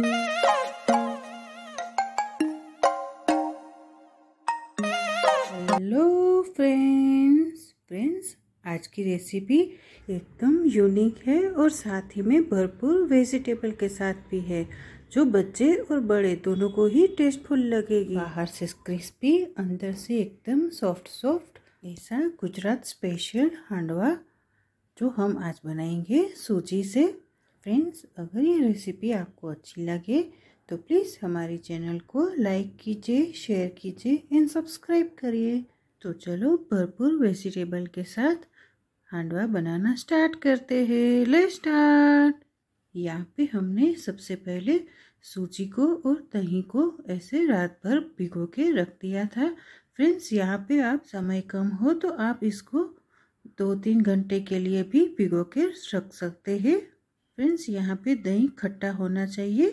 Hello friends friends आज की recipe एकदम यूनिक है और साथ ही में भरपूर वेजिटेबल के साथ भी है, जो बच्चे और बड़े दोनों को ही टेस्टफुल लगेगी। बाहर से क्रिस्पी अंदर से एकदम सॉफ्ट सॉफ्ट ऐसा गुजरात स्पेशल हांडवा, जो हम आज बनाएँगे सूजी से। फ्रेंड्स, अगर ये रेसिपी आपको अच्छी लगे तो प्लीज़ हमारे चैनल को लाइक कीजिए शेयर कीजिए एंड सब्सक्राइब करिए। तो चलो, भरपूर वेजिटेबल के साथ हांडवा बनाना स्टार्ट करते हैं। ले स्टार्ट यहाँ पे हमने सबसे पहले सूजी को और दही को ऐसे रात भर भिगो के रख दिया था। फ्रेंड्स, यहाँ पे आप समय कम हो तो आप इसको दो तीन घंटे के लिए भी भिगो के रख सकते हैं। फ्रेंड्स यहाँ पे दही खट्टा होना चाहिए।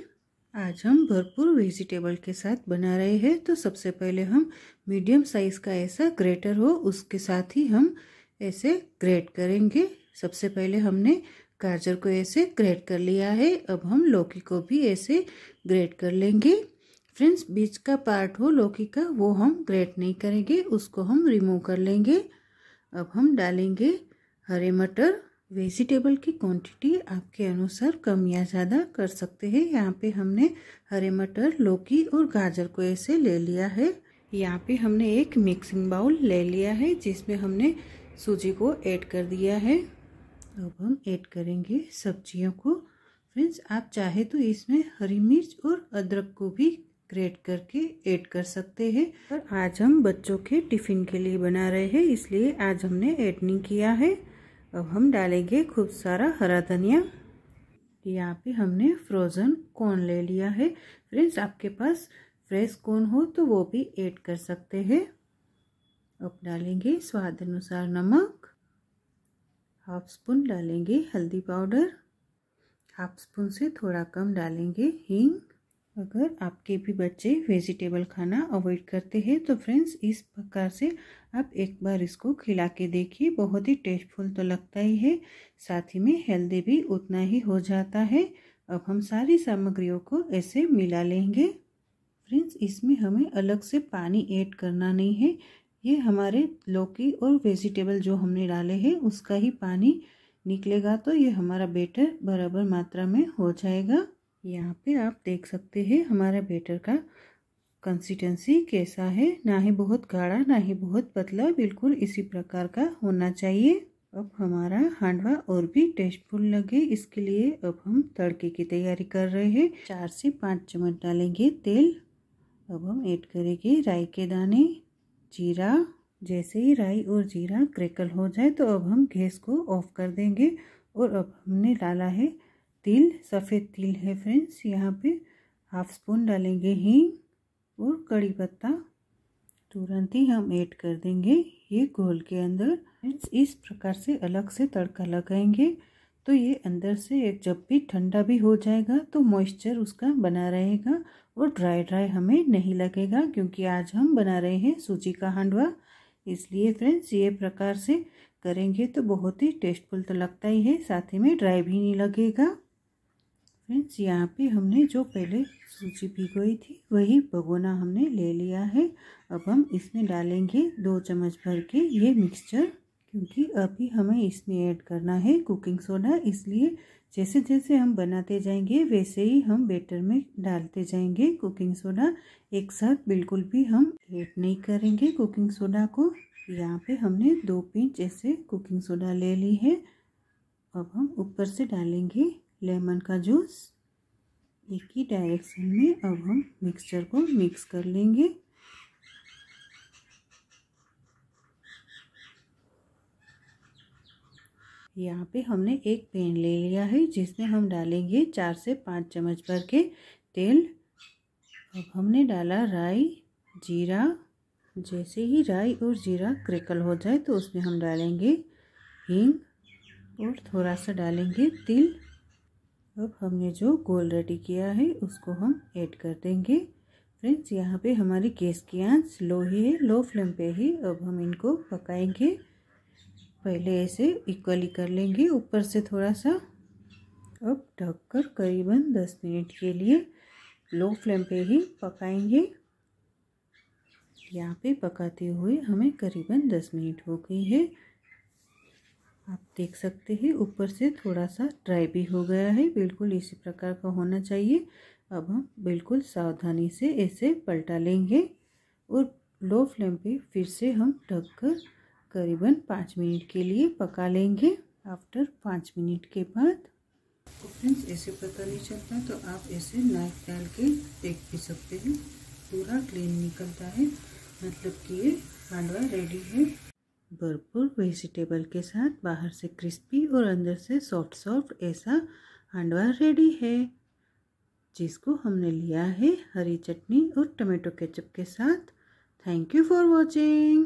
आज हम भरपूर वेजिटेबल के साथ बना रहे हैं तो सबसे पहले हम मीडियम साइज़ का ऐसा ग्रेटर हो, उसके साथ ही हम ऐसे ग्रेट करेंगे। सबसे पहले हमने गाजर को ऐसे ग्रेट कर लिया है, अब हम लौकी को भी ऐसे ग्रेट कर लेंगे। फ्रेंड्स बीच का पार्ट हो लौकी का, वो हम ग्रेट नहीं करेंगे, उसको हम रिमूव कर लेंगे। अब हम डालेंगे हरे मटर वेजिटेबल की क्वांटिटी आपके अनुसार कम या ज़्यादा कर सकते हैं। यहाँ पे हमने हरे मटर, लौकी और गाजर को ऐसे ले लिया है। यहाँ पे हमने एक मिक्सिंग बाउल ले लिया है, जिसमें हमने सूजी को ऐड कर दिया है। अब हम ऐड करेंगे सब्जियों को। फ्रेंड्स, आप चाहे तो इसमें हरी मिर्च और अदरक को भी ग्रेट करके ऐड कर सकते हैं। पर आज हम बच्चों के टिफ़िन के लिए बना रहे हैं, इसलिए आज हमने ऐड नहीं किया है। अब हम डालेंगे खूब सारा हरा धनिया। यहाँ पे हमने फ्रोज़न कॉर्न ले लिया है। फ्रेंड्स आपके पास फ्रेश कॉर्न हो तो वो भी ऐड कर सकते हैं। अब डालेंगे स्वाद अनुसार नमक। हाफ़ स्पून डालेंगे हल्दी पाउडर। हाफ़ स्पून से थोड़ा कम डालेंगे हींग। अगर आपके भी बच्चे वेजिटेबल खाना अवॉइड करते हैं तो फ्रेंड्स इस प्रकार से आप एक बार इसको खिला के देखिए। बहुत ही टेस्टफुल तो लगता ही है। साथ ही में हेल्दी भी उतना ही हो जाता है। अब हम सारी सामग्रियों को ऐसे मिला लेंगे। फ्रेंड्स इसमें हमें अलग से पानी ऐड करना नहीं है। ये हमारे लौकी और वेजिटेबल जो हमने डाले हैं, उसका ही पानी निकलेगा तो ये हमारा बेटर बराबर मात्रा में हो जाएगा। यहाँ पे आप देख सकते हैं हमारा बेटर का कंसिस्टेंसी कैसा है। ना ही बहुत गाढ़ा, ना ही बहुत पतला, बिल्कुल इसी प्रकार का होना चाहिए। अब हमारा हांडवा और भी टेस्टफुल लगे। इसके लिए अब हम तड़के की तैयारी कर रहे हैं। चार से पाँच चम्मच डालेंगे तेल। अब हम ऐड करेंगे राई के दाने। जीरा, जैसे ही राई और जीरा क्रैकल हो जाए तो अब हम गैस को ऑफ़ कर देंगे और अब हमने डाला है तिल, सफ़ेद तिल है फ्रेंड्स। यहाँ पे हाफ़ स्पून डालेंगे हींग और कड़ी पत्ता। तुरंत ही हम ऐड कर देंगे ये घोल के अंदर। फ्रेंड्स, इस प्रकार से अलग से तड़का लगाएँगे तो ये अंदर से एक जब भी ठंडा भी हो जाएगा तो मॉइस्चर उसका बना रहेगा और ड्राई ड्राई हमें नहीं लगेगा क्योंकि आज हम बना रहे हैं सूजी का हांडवा। इसलिए फ्रेंड्स, ये प्रकार से करेंगे तो बहुत ही टेस्टफुल तो लगता ही है, साथ ही में ड्राई भी नहीं लगेगा। फ्रेंड्स, यहाँ पे हमने जो पहले सूजी भिगोई थी, वही भगोना हमने ले लिया है। अब हम इसमें डालेंगे दो चम्मच भर के ये मिक्सचर क्योंकि अभी हमें इसमें ऐड करना है कुकिंग सोडा इसलिए जैसे जैसे हम बनाते जाएँगे, वैसे ही हम बेटर में डालते जाएँगे कुकिंग सोडा एक साथ बिल्कुल भी हम ऐड नहीं करेंगे कुकिंग सोडा को। यहाँ पे हमने दो पिंच ऐसे कुकिंग सोडा ले ली है। अब हम ऊपर से डालेंगे लेमन का जूस। एक ही डायरेक्शन में अब हम मिक्सचर को मिक्स कर लेंगे। यहाँ पे हमने एक पेन ले लिया है, जिसमें हम डालेंगे चार से पाँच चम्मच भर के तेल। अब हमने डाला राई, जीरा। जैसे ही राई और जीरा क्रिकल हो जाए तो उसमें हम डालेंगे हींग और थोड़ा सा डालेंगे तिल। अब हमने जो गोल रेडी किया है, उसको हम ऐड कर देंगे। फ्रेंड्स, यहाँ पे हमारी गैस की आँच लो ही है लो फ्लेम पे ही अब हम इनको पकाएँगे। पहले ऐसे इक्वली कर लेंगे, ऊपर से थोड़ा सा। अब ढककर करीबन दस मिनट के लिए लो फ्लेम पे ही पकाएँगे। यहाँ पे पकाते हुए हमें करीबन दस मिनट हो गई है। आप देख सकते हैं, ऊपर से थोड़ा सा ड्राई भी हो गया है, बिल्कुल इसी प्रकार का होना चाहिए। अब हम बिल्कुल सावधानी से ऐसे पलटा लेंगे और लो फ्लेम पे फिर से हम ढककर करीबन पाँच मिनट के लिए पका लेंगे। आफ्टर पाँच मिनट के बाद तो फ्रेंड्स, ऐसे पता नहीं चलता तो आप ऐसे नाइफ डाल के देख भी सकते हैं। पूरा क्लीन निकलता है मतलब कि ये हांडवा रेडी है। भरपूर वेजिटेबल के साथ बाहर से क्रिस्पी और अंदर से सॉफ्ट सॉफ्ट ऐसा हांडवा रेडी है। जिसको हमने लिया है हरी चटनी और टमाटो केचप के साथ। Thank you for watching